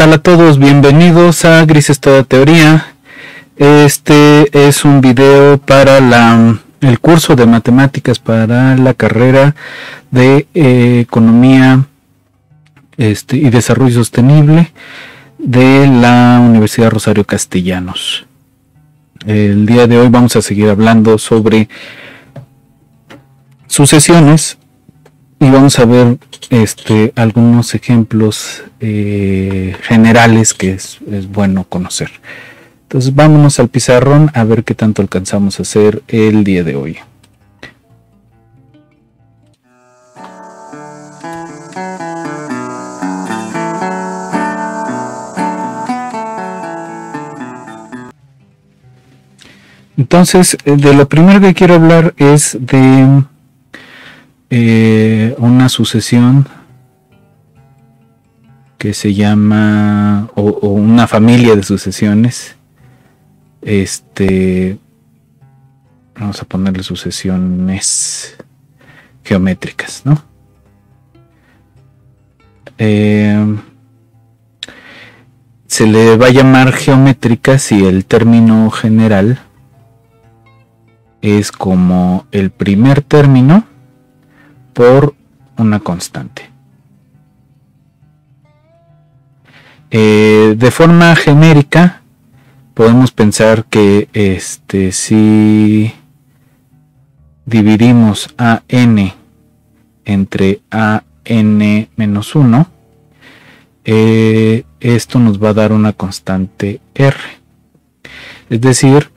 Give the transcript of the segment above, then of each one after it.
tal a todos? Bienvenidos a Grises Toda Teoría. Este es un video para la, el curso de matemáticas para la carrera de eh, Economía este, y Desarrollo Sostenible de la Universidad Rosario Castellanos. El día de hoy vamos a seguir hablando sobre sucesiones y vamos a ver este, algunos ejemplos eh, generales que es, es, bueno conocer. Entonces vámonos al pizarrón a ver qué tanto alcanzamos a hacer el día de hoy. Entonces, eh, de lo primero que quiero hablar es de eh, una sucesión que se llama, o, una familia de sucesiones. Este, vamos a ponerle sucesiones geométricas, ¿no? Eh, se le va a llamar geométrica si el término general es como el primer término por una constante. Eh, de forma genérica, podemos pensar que este, si dividimos a n entre a n menos 1, eh, esto nos va a dar una constante r. Es decir,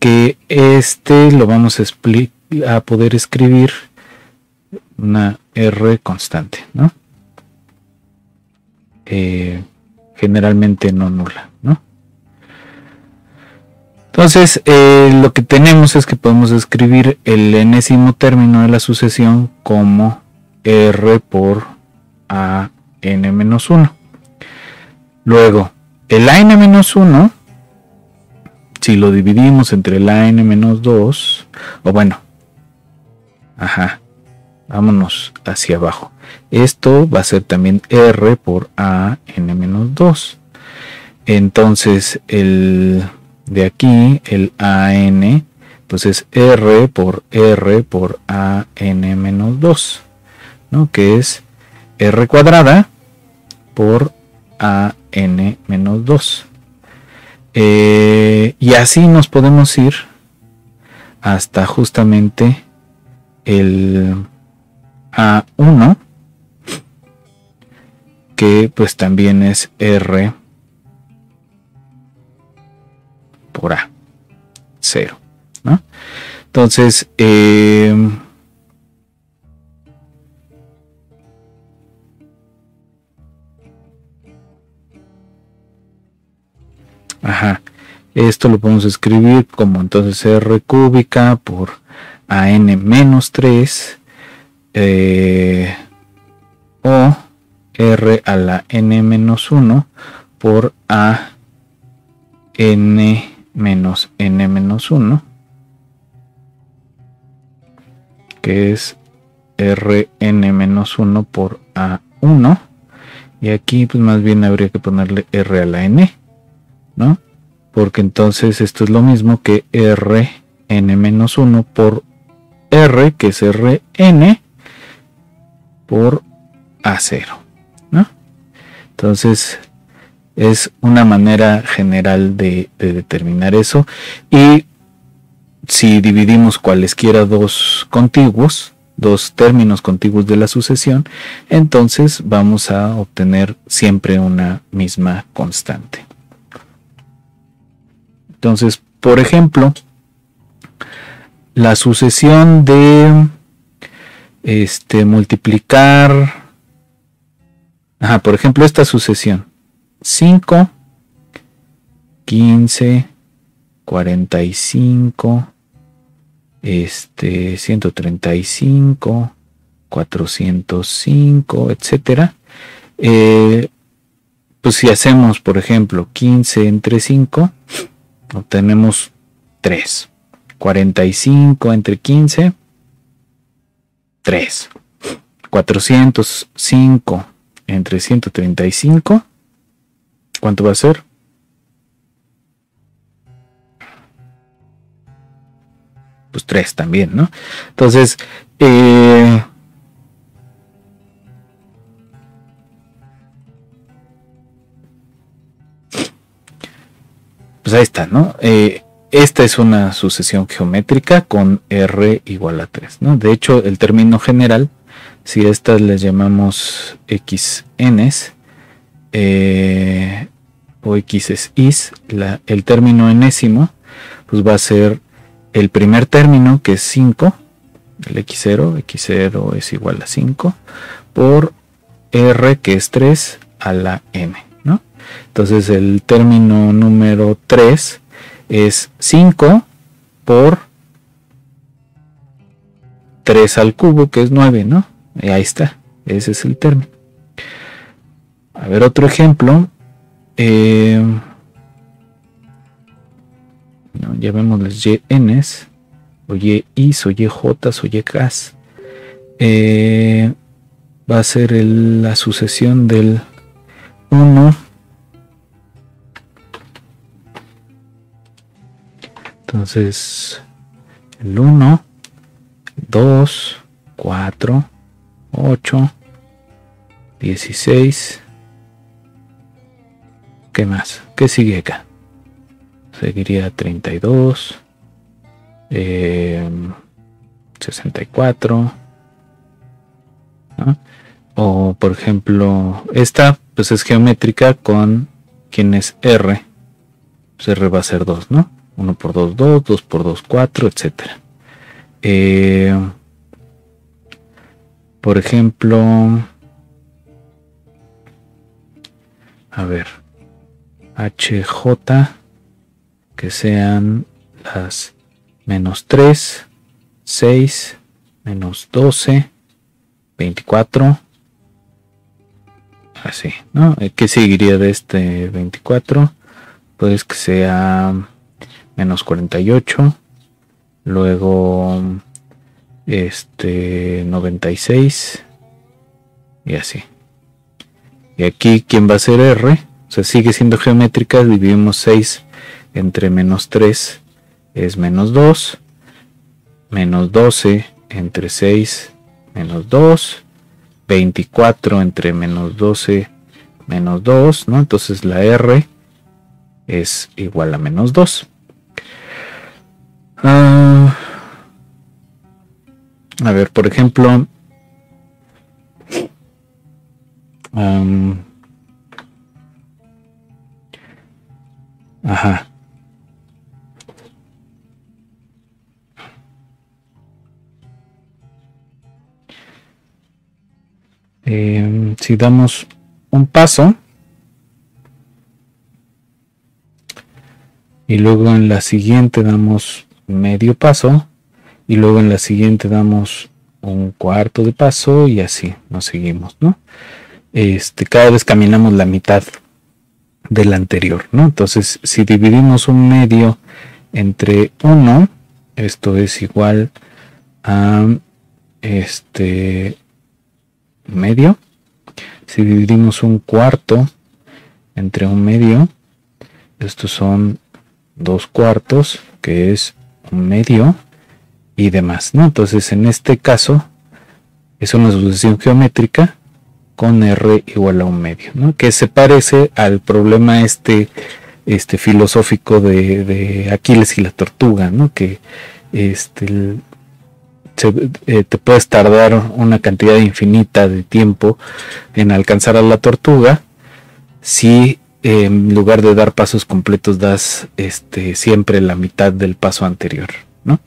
que este lo vamos a, a poder escribir una R constante, ¿no? Eh, generalmente no nula, ¿no? Entonces, eh, lo que tenemos es que podemos escribir el enésimo término de la sucesión como R por a n menos 1. Luego, el a n menos 1, si lo dividimos entre el a n menos 2, o bueno, ajá, vámonos hacia abajo. Esto va a ser también R por A n menos 2. Entonces el de aquí, el AN, pues es R por R por A n menos 2, ¿no? que es R cuadrada por A n menos 2. Eh, y así nos podemos ir hasta justamente el a 1 que pues también es R por A 0 ¿no? entonces eh, ajá esto lo podemos escribir como entonces R cúbica por AN menos 3 eh, o r a la n menos 1 por a n menos n menos 1 que es rn menos 1 por a1 y aquí pues más bien habría que ponerle r a la n ¿no? porque entonces esto es lo mismo que rn menos 1 por r que es rn por A0. ¿no? Entonces es una manera general de, de, determinar eso. Y si dividimos cualesquiera dos contiguos, dos términos contiguos de la sucesión, entonces vamos a obtener siempre una misma constante. Entonces, por ejemplo, la sucesión de este, multiplicar, ajá, por ejemplo, esta sucesión, 5, 15, 45, este, 135, 405, etcétera, eh, pues si hacemos, por ejemplo, 15 entre 5, obtenemos 3. 45 entre 15, 3. 405 entre 135, ¿cuánto va a ser? Pues 3 también, ¿no? Entonces, eh, pues ahí está, ¿no? Eh, esta es una sucesión geométrica con R igual a 3, ¿no? De hecho, el término general, si estas les llamamos xn's eh, o x is, el término enésimo, pues va a ser el primer término, que es 5, el x0, x0 es igual a 5, por r, que es 3, a la n. Entonces el término número 3 es 5 por 3 al cubo, que es 9, ¿no? Y ahí está, ese es el término. A ver, otro ejemplo. Eh, no, las YNs, o YIs, o YJs, o YKs. Eh, va a ser la sucesión del 1 Entonces, el 1, 2, 4, 8, 16. ¿Qué más? ¿Qué sigue acá? Seguiría 32, eh, 64. O por ejemplo, esta pues es geométrica con quien es R. Pues R va a ser 2, ¿no? 1 por 2, 2, 2 por 2, 4, etc. Eh, por ejemplo, a ver, HJ, que sean las menos 3, 6, menos 12, 24, así, ¿no? ¿Qué seguiría de este 24? Pues que sea menos 48, luego este 96 y así. Y aquí, ¿quién va a ser R? O sea, sigue siendo geométrica, dividimos 6 entre menos 3 es menos 2, menos 12 entre 6 menos 2, 24 entre menos 12 menos 2, ¿no? Entonces la R es igual a menos 2. Ah, a ver, por ejemplo. ajá. Em, si damos un paso y luego en la siguiente damos medio paso y luego en la siguiente damos un cuarto de paso y así nos seguimos, ¿no? Este, cada vez caminamos la mitad del anterior, ¿no? Entonces, si dividimos un medio entre 1, esto es igual a este medio. Si dividimos un cuarto entre un medio, estos son dos cuartos, que es medio y demás, ¿no? Entonces, en este caso, es una sucesión geométrica con R igual a un medio, ¿no? Que se parece al problema este, este filosófico de, Aquiles y la tortuga, ¿no? Que este, eh, te puedes tardar una cantidad infinita de tiempo en alcanzar a la tortuga si en lugar de dar pasos completos das este, siempre la mitad del paso anterior, ¿no?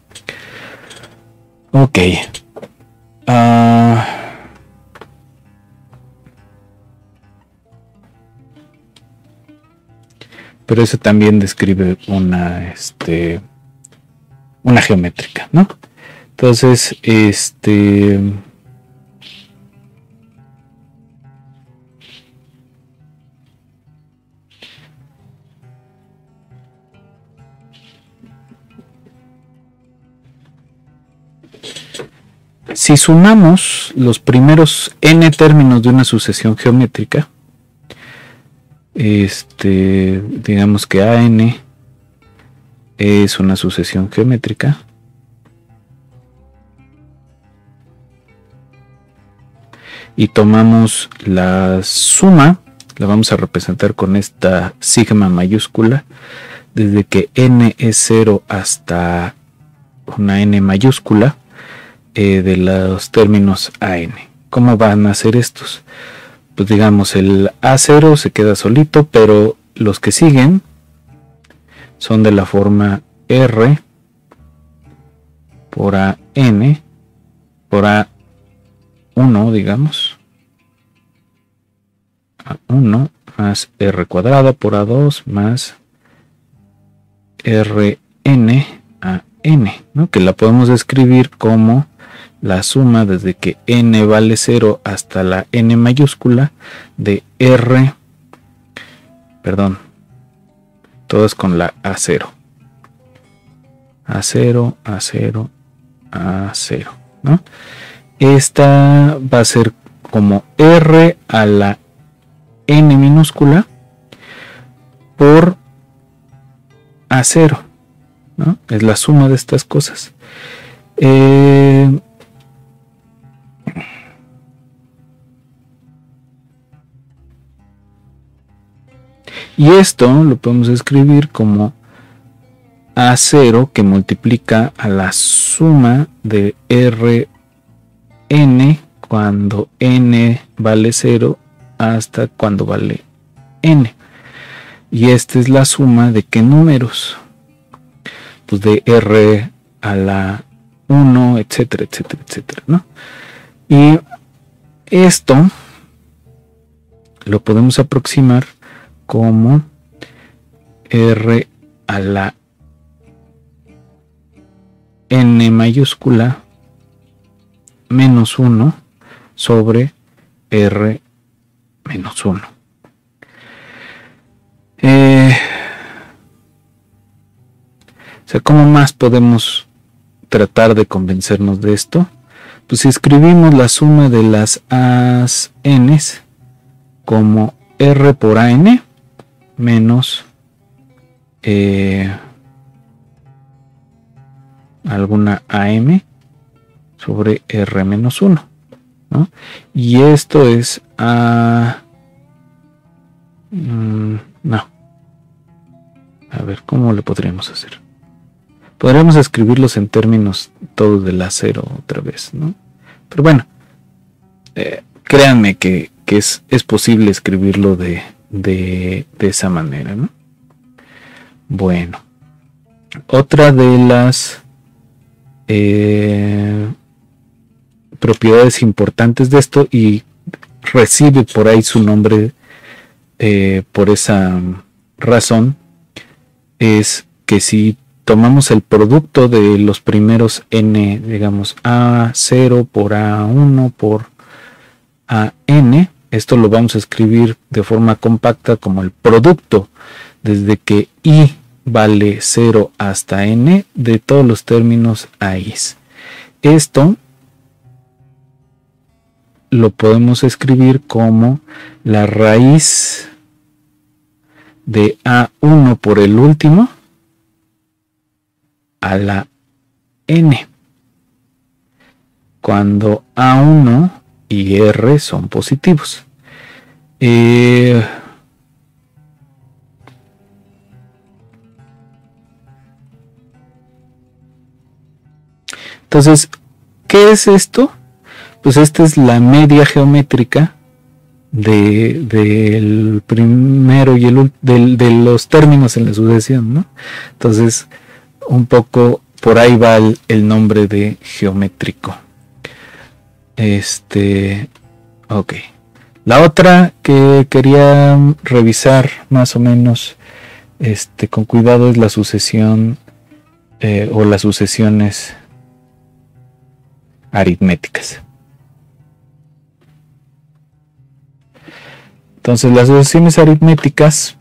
Ok. Ah. pero eso también describe una, este, una geométrica, ¿no? Entonces, este, si sumamos los primeros n términos de una sucesión geométrica, este, digamos que AN es una sucesión geométrica. Y tomamos la suma, la vamos a representar con esta sigma mayúscula, desde que n es 0 hasta una n mayúscula eh, de los términos AN. ¿Cómo van a ser estos? Pues digamos, el A0 se queda solito, pero los que siguen son de la forma R por AN por A1, digamos. A1 más R cuadrado por A2 más RN a N, ¿no? que la podemos escribir como la suma desde que n vale 0 hasta la n mayúscula de r, perdón, todo es con la A0. A0, A0, A0, ¿no? Esta va a ser como R a la N minúscula por A0, ¿no? Es la suma de estas cosas. Eh, Y esto lo podemos escribir como A0 que multiplica a la suma de Rn cuando n vale 0 hasta cuando vale n. Y esta es la suma de qué números. Pues de R a la 1, etcétera, etcétera, etcétera. ¿no? Y esto lo podemos aproximar como R a la N mayúscula menos 1 sobre R menos 1. Eh, o sea, ¿cómo más podemos tratar de convencernos de esto? Pues si escribimos la suma de las A's N's como R por AN, menos eh, alguna AM sobre R menos 1. Y esto es a... Mm, no. A ver, ¿cómo le podríamos hacer? Podríamos escribirlos en términos todos de la cero otra vez, ¿no? Pero bueno, eh, créanme que, es, es posible escribirlo de, de, esa manera. ¿no? Bueno, otra de las eh, propiedades importantes de esto y recibe por ahí su nombre eh, por esa razón es que si tomamos el producto de los primeros n, digamos a0 por a1 por an, esto lo vamos a escribir de forma compacta como el producto desde que i vale 0 hasta n de todos los términos i. Esto lo podemos escribir como la raíz de a1 por el último a la n. Cuando a1 y R son positivos. Eh, entonces, ¿qué es esto? Pues esta es la media geométrica del de, primero y el de los términos en la sucesión, ¿no? Entonces, un poco por ahí va el nombre de geométrico. Este, ok. La otra que quería revisar más o menos este, con cuidado es la sucesión eh, o las sucesiones aritméticas. Entonces las sucesiones aritméticas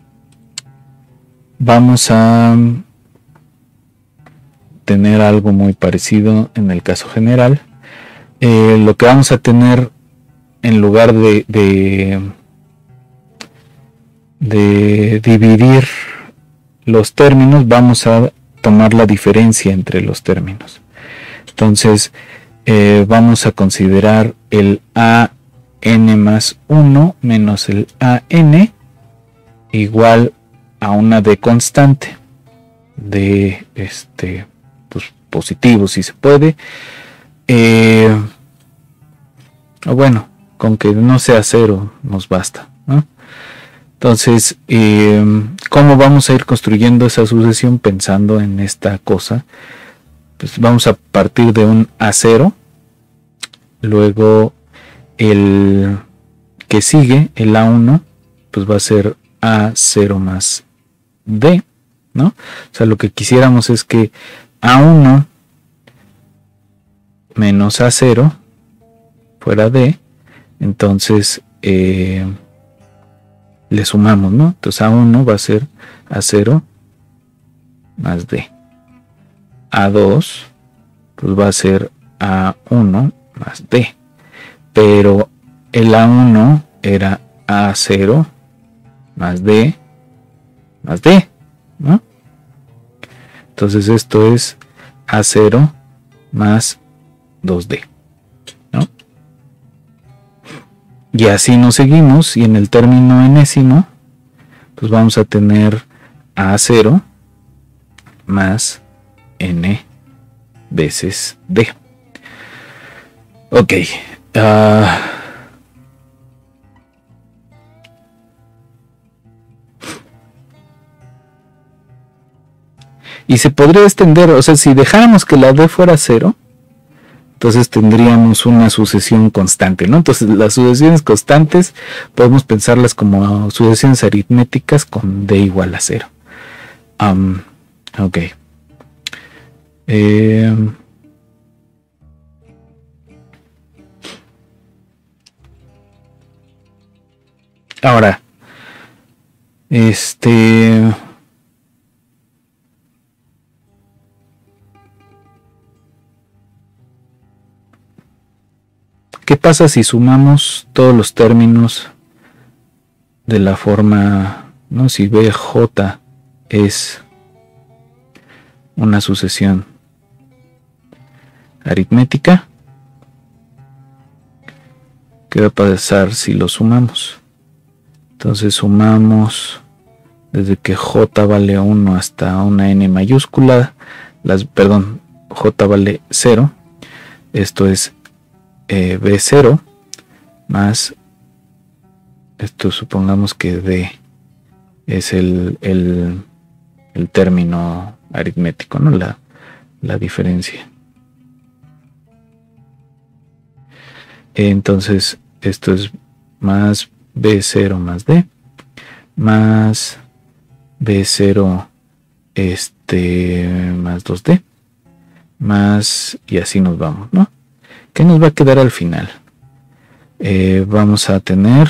vamos a tener algo muy parecido en el caso general eh, lo que vamos a tener en lugar de, dividir los términos, vamos a tomar la diferencia entre los términos. Entonces, eh, vamos a considerar el a n más 1 menos el a n igual a una d constante de este pues, positivo si se puede eh, bueno con que no sea cero nos basta entonces eh, cómo vamos a ir construyendo esa sucesión pensando en esta cosa pues vamos a partir de un a0 luego el que sigue el a1 pues va a ser a0 más d ¿no? O sea, lo que quisiéramos es que A1 menos A0 fuera D, entonces eh, le sumamos, ¿no? Entonces A1 va a ser A0 más D. A2 pues va a ser A1 más D. Pero el A1 era A0 más D más D, ¿no? Entonces esto es A0 más 2D. ¿no? Y así nos seguimos y en el término enésimo pues vamos a tener A0 más N veces D. Ok. Uh, Y se podría extender, o sea, si dejáramos que la D fuera cero, entonces tendríamos una sucesión constante, ¿no? Entonces las sucesiones constantes podemos pensarlas como sucesiones aritméticas con D igual a cero. ok. Em, ahora, este... ¿Qué pasa si sumamos todos los términos de la forma, no si BJ es una sucesión aritmética? ¿Qué va a pasar si lo sumamos? Entonces sumamos desde que J vale 1 hasta una N mayúscula, las, perdón, J vale 0. Esto es eh, B0 más esto supongamos que D es el, término aritmético, ¿no? La, la diferencia. Entonces, esto es más B0 más D, más B0 este, más 2D, más, y así nos vamos, ¿no? ¿Qué nos va a quedar al final? Eh, vamos a tener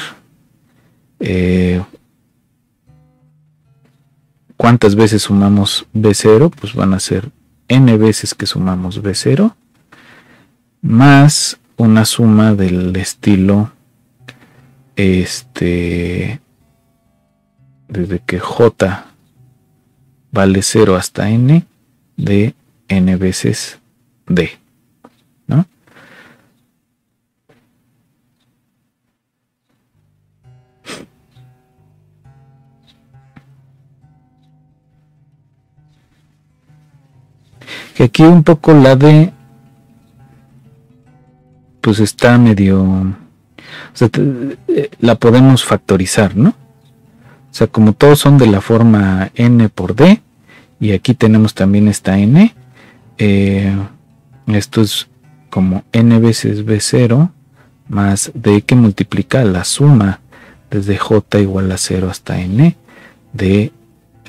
eh, ¿cuántas veces sumamos B0? Pues van a ser n veces que sumamos B0 más una suma del estilo este desde que J vale 0 hasta n de n veces D. Que aquí un poco la de pues está medio eh, la podemos factorizar, ¿no? O sea, como todos son de la forma n por d y aquí tenemos también esta n, eh, esto es como n veces b0 más d que multiplica la suma desde j igual a 0 hasta n de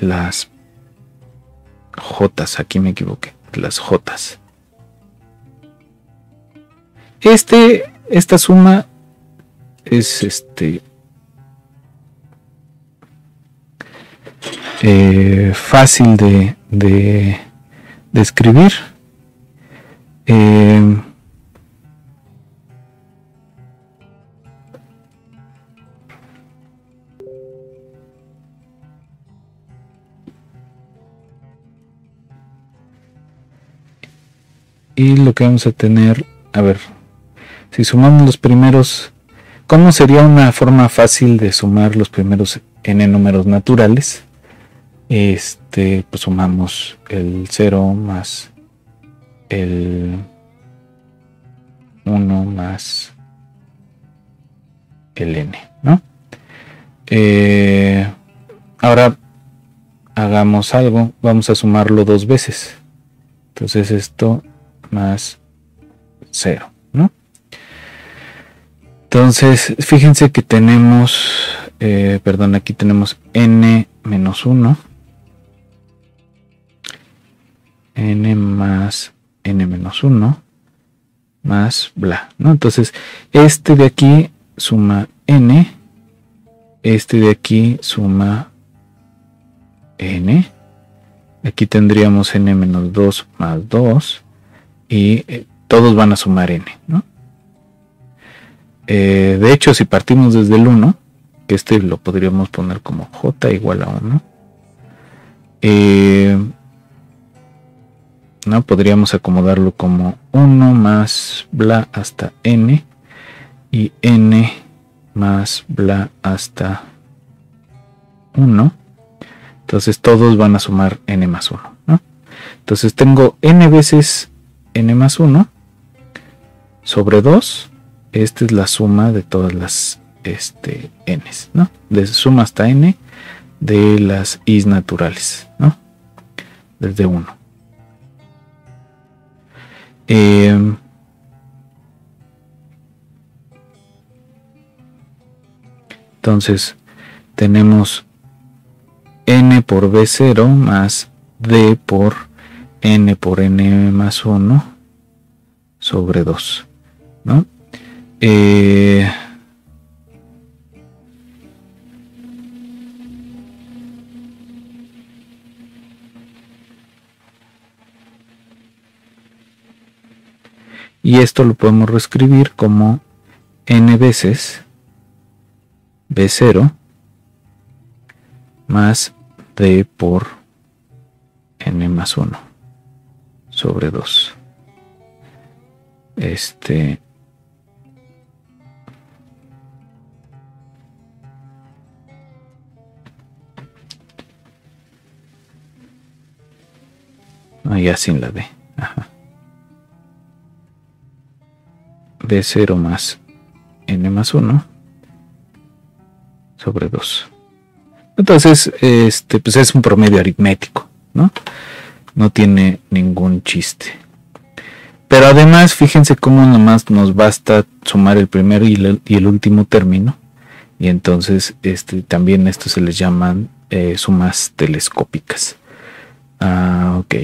las j, aquí me equivoqué las J. Este, esta suma es este eh, fácil de, de, escribir. Eh, y lo que vamos a tener, a ver, si sumamos los primeros, ¿cómo sería una forma fácil de sumar los primeros n números naturales? Este, pues sumamos el 0 más el 1 más el n, ¿no? Eh, ahora hagamos algo, vamos a sumarlo dos veces. Entonces esto más 0, ¿no? Entonces, fíjense que tenemos, eh, perdón, aquí tenemos n menos 1, n más n menos 1, más bla, ¿no? Entonces, este de aquí suma n, este de aquí suma n, aquí tendríamos n menos 2 más 2, y eh, todos van a sumar n, ¿no? Eh, de hecho, si partimos desde el 1, que este lo podríamos poner como j igual a 1, eh, ¿no? Podríamos acomodarlo como 1 más bla hasta n y n más bla hasta 1. Entonces todos van a sumar n más 1. ¿no? Entonces tengo n veces n más 1 sobre 2. Esta es la suma de todas las este, n's. ¿no? De suma hasta n de las i's naturales. ¿no? Desde 1. Eh, entonces tenemos n por b0 más d por n por n más 1 sobre 2. ¿no? Eh, y esto lo podemos reescribir como n veces b0 más d por n más 1 sobre 2 este ah, ya sin la d Ajá. b0 más n más 1 sobre 2. Entonces, este, pues es un promedio aritmético, ¿no? No tiene ningún chiste. Pero además, fíjense cómo nomás nos basta sumar el primero y el, último término. Y entonces, este, también esto se les llaman eh, sumas telescópicas. Ah, ok.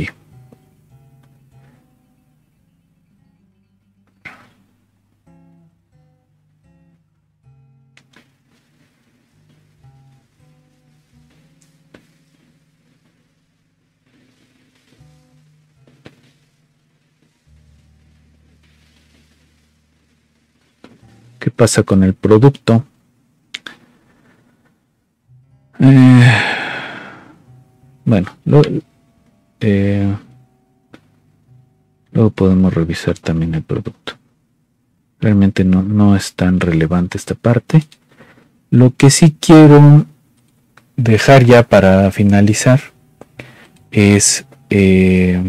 Pasa con el producto. Eh, bueno, eh, luego podemos revisar también el producto. Realmente no, no es tan relevante esta parte. Lo que sí quiero dejar ya para finalizar es eh,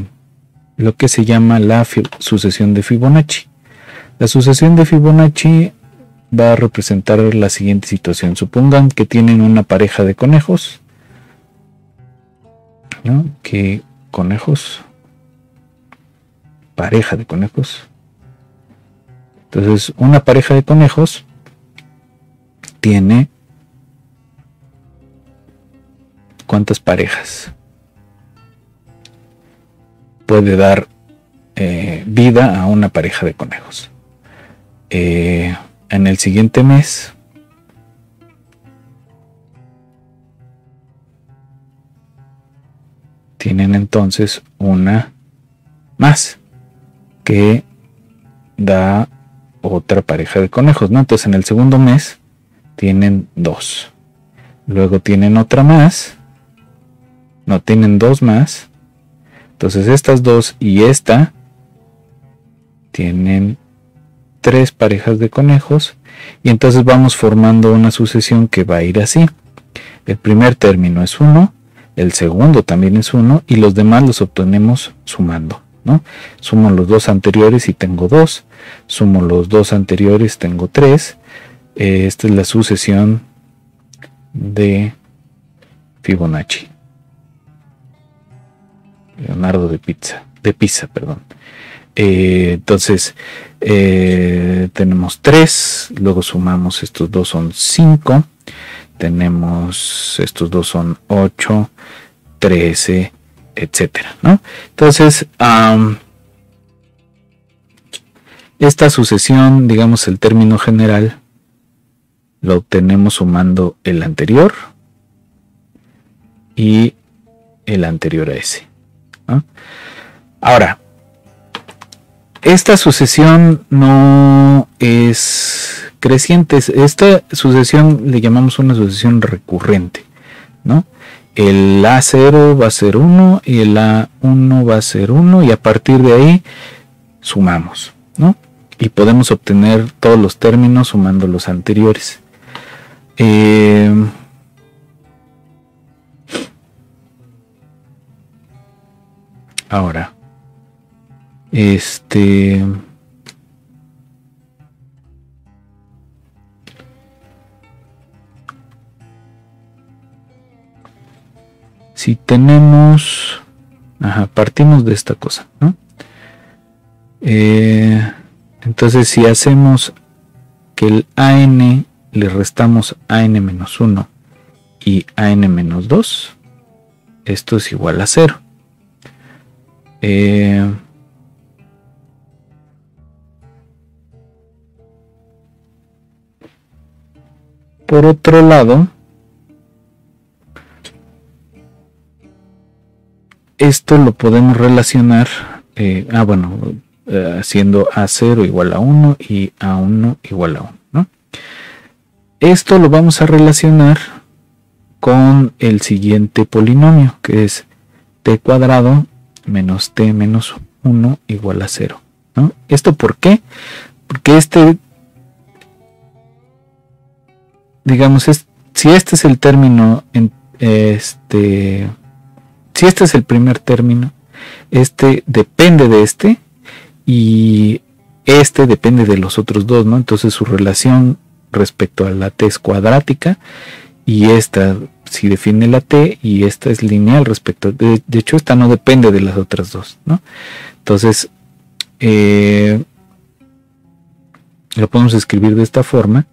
lo que se llama la sucesión de Fibonacci. La sucesión de Fibonacci va a representar la siguiente situación. Supongan que tienen una pareja de conejos. ¿no? Que conejos. Pareja de conejos. Entonces, una pareja de conejos tiene cuántas parejas puede dar eh, vida a una pareja de conejos. Eh, en el siguiente mes tienen entonces una más que da otra pareja de conejos, ¿no? Entonces en el segundo mes tienen dos. Luego tienen otra más. No, tienen dos más. Entonces estas dos y esta tienen tres parejas de conejos y entonces vamos formando una sucesión que va a ir así. El primer término es 1, el segundo también es 1 y los demás los obtenemos sumando. ¿no? Sumo los dos anteriores y tengo 2, sumo los dos anteriores, tengo 3. Eh, esta es la sucesión de Fibonacci. Leonardo de Pizza, de Pisa, perdón. Eh, entonces, eh, tenemos 3, luego sumamos estos dos son 5, tenemos estos dos son 8, 13, etcétera, ¿no? Entonces, esta sucesión, digamos el término general, lo obtenemos sumando el anterior y el anterior a ese. Ahora, esta sucesión no es creciente, esta sucesión le llamamos una sucesión recurrente, ¿no? El A0 va a ser 1 y el A1 va a ser 1 y a partir de ahí sumamos, ¿no? Y podemos obtener todos los términos sumando los anteriores. Eh, ahora, este... Si tenemos... Ajá, partimos de esta cosa, ¿no? Eh, entonces si hacemos que el AN le restamos AN-1 y AN-2, esto es igual a 0. Eh, por otro lado, esto lo podemos relacionar, eh, ah bueno, eh, haciendo A0 igual a 1 y A1 igual a 1. ¿no? Esto lo vamos a relacionar con el siguiente polinomio, que es t cuadrado menos t menos 1 igual a 0. ¿no? ¿Esto por qué? Porque este, digamos, es, si este es el término, este, si este es el primer término, este depende de este y este depende de los otros dos, ¿no? Entonces su relación respecto a la t es cuadrática y esta si define la t y esta es lineal respecto de, de hecho esta no depende de las otras dos no entonces eh, lo podemos escribir de esta forma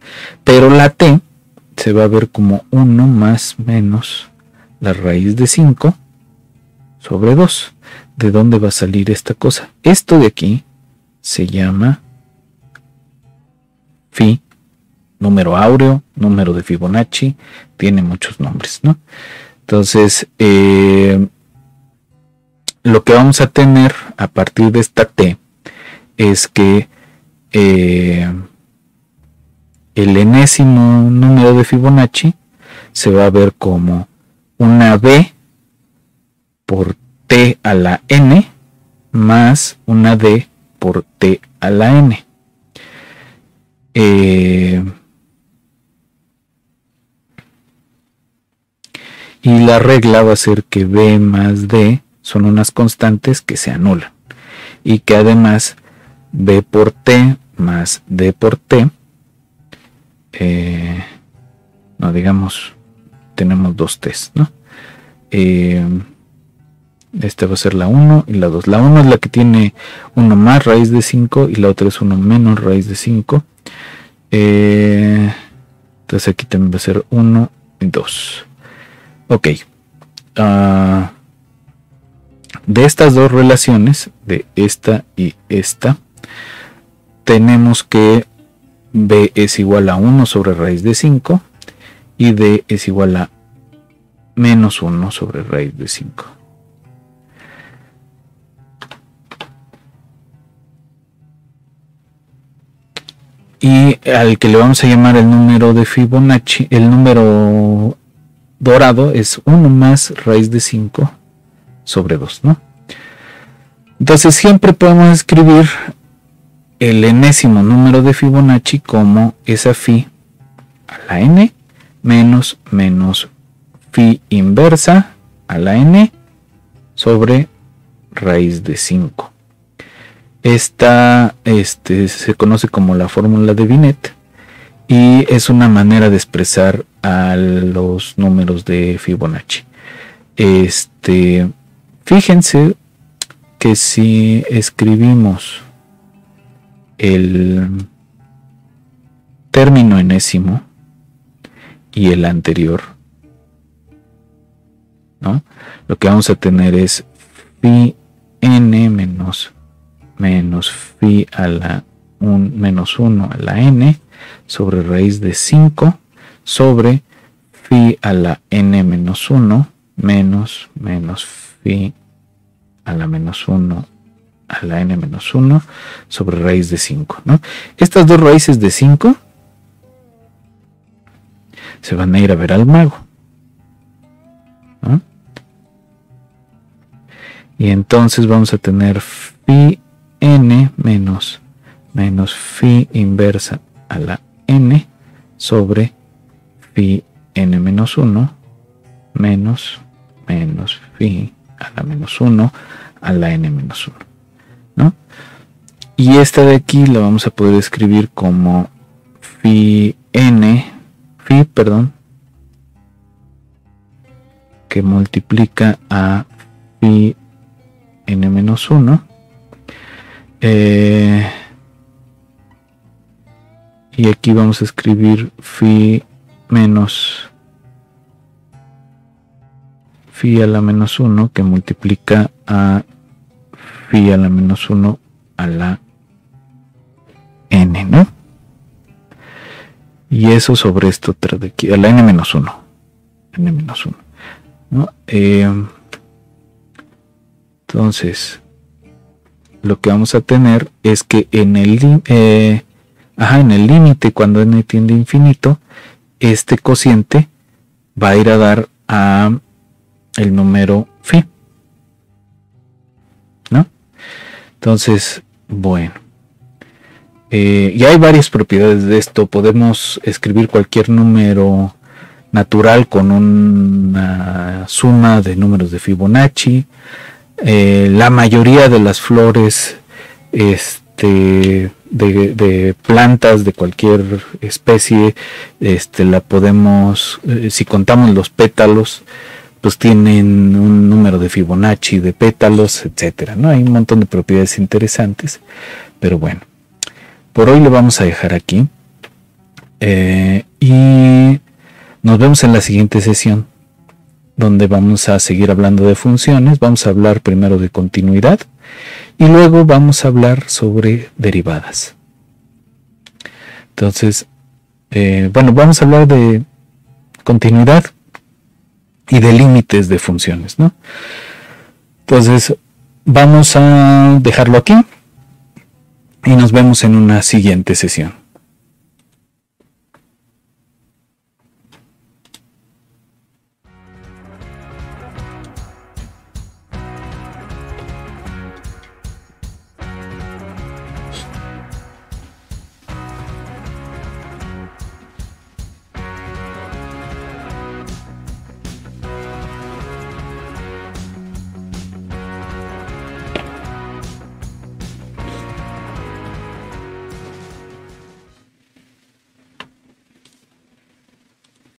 pero la t se va a ver como 1 más menos la raíz de 5 sobre 2 de dónde va a salir esta cosa esto de aquí se llama phi número áureo, número de Fibonacci, tiene muchos nombres, ¿no? Entonces, eh, lo que vamos a tener a partir de esta T es que eh, el enésimo número de Fibonacci se va a ver como una B por T a la N más una D por T a la N. Eh, y la regla va a ser que B más D son unas constantes que se anulan y que además B por T más D por T, eh, no digamos, tenemos dos T's, ¿no? Eh, esta va a ser la 1 y la 2. La 1 es la que tiene 1 más raíz de 5 y la otra es 1 menos raíz de 5. Eh, entonces aquí también va a ser 1 y 2. Ok. Ah, de estas dos relaciones, de esta y esta, tenemos que b es igual a 1 sobre raíz de 5 y d es igual a menos 1 sobre raíz de 5. Y al que le vamos a llamar el número de Fibonacci, el número dorado es 1 más raíz de 5 sobre 2, ¿no? Entonces siempre podemos escribir el enésimo número de Fibonacci como esa phi a la n menos menos phi inversa a la n sobre raíz de 5. Esta este, se conoce como la fórmula de Binet y es una manera de expresar a los números de Fibonacci. Este, fíjense que si escribimos el término enésimo y el anterior, ¿no? Lo que vamos a tener es phi n menos menos phi a la un, menos 1 a la n sobre raíz de 5 sobre phi a la n menos 1 menos menos phi a la menos 1 a la n menos 1 sobre raíz de 5. ¿no? Estas dos raíces de 5 se van a ir a ver al mago. Y entonces vamos a tener phi n menos menos phi inversa a la n sobre phi n menos 1 menos menos phi a la menos 1 a la n menos 1. ¿No? Y esta de aquí la vamos a poder escribir como phi n, phi, perdón, que multiplica a phi n menos 1. Eh, y aquí vamos a escribir phi menos phi a la menos 1 que multiplica a a la menos 1 a la n, ¿no? Y eso sobre esto otra de aquí, a la n menos 1. n menos 1. ¿no? Eh, entonces, lo que vamos a tener es que en el eh, ajá, en el límite cuando n tiende a infinito, este cociente va a ir a dar a el número Entonces, bueno. Eh, y hay varias propiedades de esto. Podemos escribir cualquier número natural con una suma de números de Fibonacci. Eh, la mayoría de las flores este, de, plantas de cualquier especie, este, la podemos, eh, si contamos los pétalos, pues tienen un número de Fibonacci de pétalos, etcétera. ¿no? Hay un montón de propiedades interesantes, pero bueno, por hoy lo vamos a dejar aquí eh, y nos vemos en la siguiente sesión donde vamos a seguir hablando de funciones, vamos a hablar primero de continuidad y luego vamos a hablar sobre derivadas. Entonces, eh, bueno, vamos a hablar de continuidad y de límites de funciones, ¿no? Entonces, vamos a dejarlo aquí y nos vemos en una siguiente sesión.